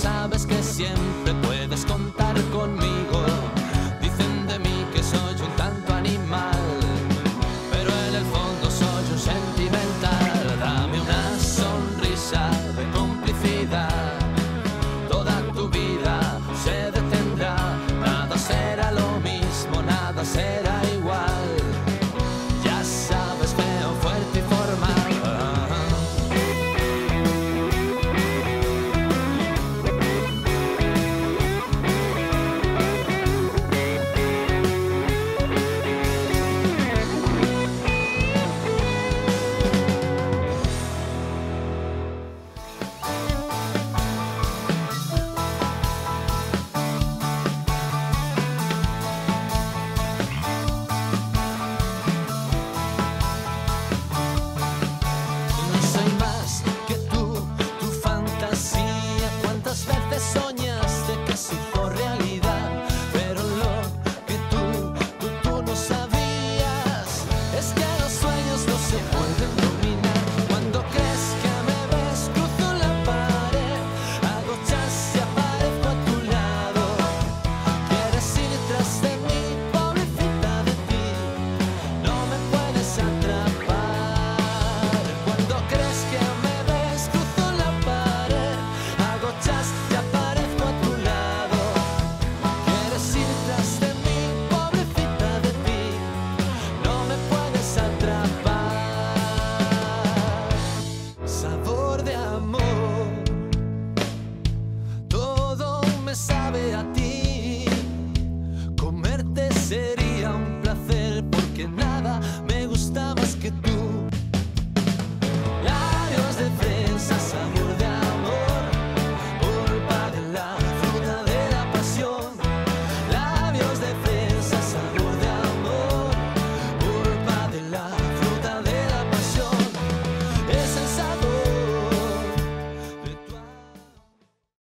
sabes que siempre puedes contar conmigo. Dicen de mí que soy un tanto animal, pero en el fondo soy un sentimental. Dame una sonrisa de complicidad. Toda tu vida se detendrá, nada será lo mismo, nada será said